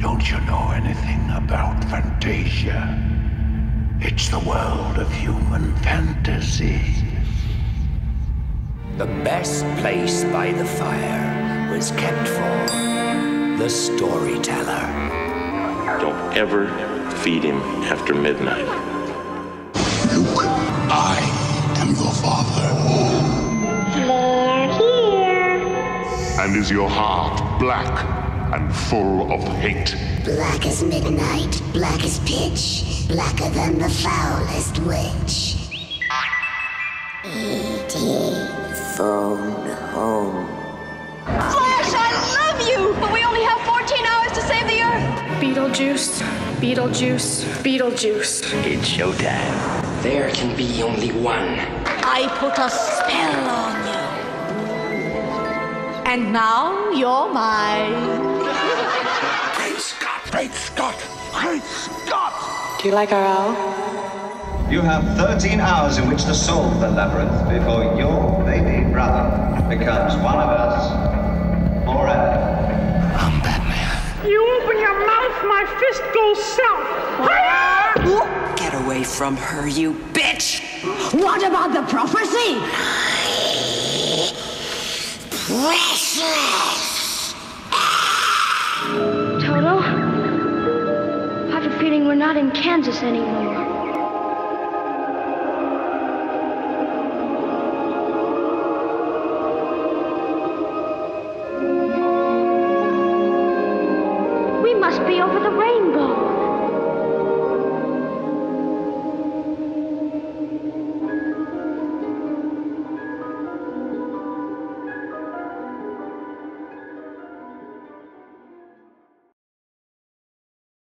Don't you know anything about Fantasia? It's the world of human fantasy. The best place by the fire was kept for the storyteller. Don't ever feed him after midnight. Luke, I am your father. They're here. And is your heart black and full of hate? Black as midnight, black as pitch, blacker than the foulest witch. E.T. Phone home. Flash, I love you! But we only have 14 hours to save the Earth! Beetlejuice, Beetlejuice, Beetlejuice. It's showtime. There can be only one. I put a spell on you. And now you're mine. Great Scott! Great Scott! Great Scott! Do you like our owl? You have 13 hours in which to solve the labyrinth before your baby brother becomes one of us forever. I'm Batman. You open your mouth, my fist goes south. Get away from her, you bitch! What about the prophecy? Restless! Toto? I have a feeling we're not in Kansas anymore. We must be over the rainbow.